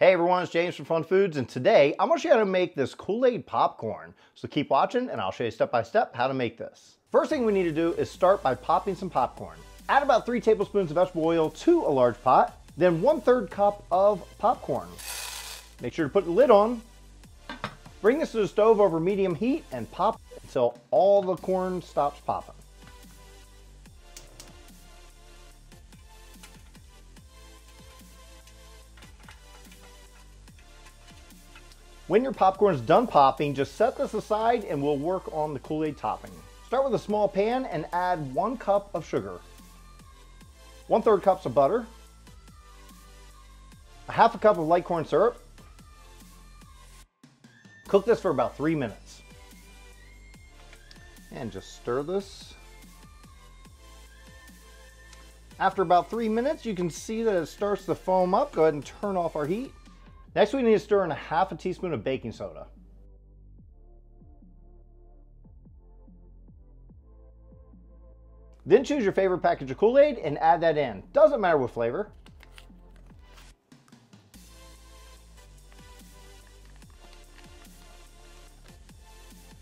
Hey everyone, it's James from Fun Foods, and today I'm gonna show you how to make this Kool-Aid popcorn. So keep watching and I'll show you step by step how to make this. First thing we need to do is start by popping some popcorn. Add about three tablespoons of vegetable oil to a large pot, then one third cup of popcorn. Make sure to put the lid on. Bring this to the stove over medium heat and pop until all the corn stops popping. When your popcorn is done popping, just set this aside and we'll work on the Kool-Aid topping. Start with a small pan and add one cup of sugar, one third cups of butter, a half a cup of light corn syrup. Cook this for about three minutes. And just stir this. After about three minutes, you can see that it starts to foam up. Go ahead and turn off our heat. Next, we need to stir in a half a teaspoon of baking soda. Then choose your favorite package of Kool-Aid and add that in. Doesn't matter what flavor.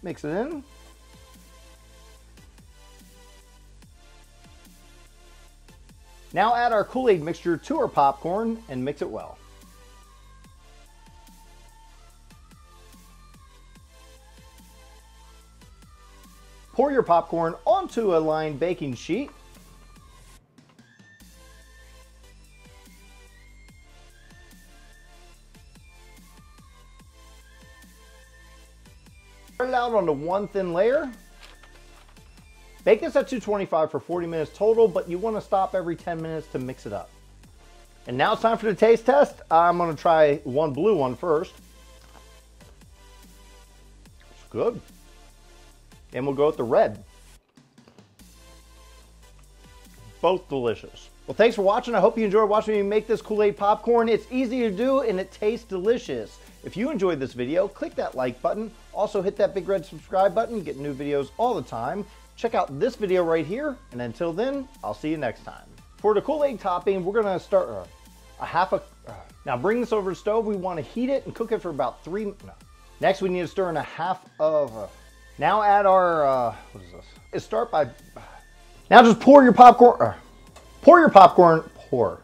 Mix it in. Now add our Kool-Aid mixture to our popcorn and mix it well. Pour your popcorn onto a lined baking sheet. Spread it out onto one thin layer. Bake this at 225 for 40 minutes total, but you want to stop every 10 minutes to mix it up. And now it's time for the taste test. I'm going to try one blue one first. It's good. And we'll go with the red. Both delicious. Well, thanks for watching. I hope you enjoyed watching me make this Kool-Aid popcorn. It's easy to do and it tastes delicious. If you enjoyed this video, click that like button. Also hit that big red subscribe button. Get new videos all the time. Check out this video right here. And until then, I'll see you next time. For the Kool-Aid topping, we're gonna start uh, a half a, uh, now bring this over to the stove. We wanna heat it and cook it for about three, no. Next, we need to stir in a half of, uh, now add our, uh, what is this? start by, now just pour your popcorn, uh, pour your popcorn, pour.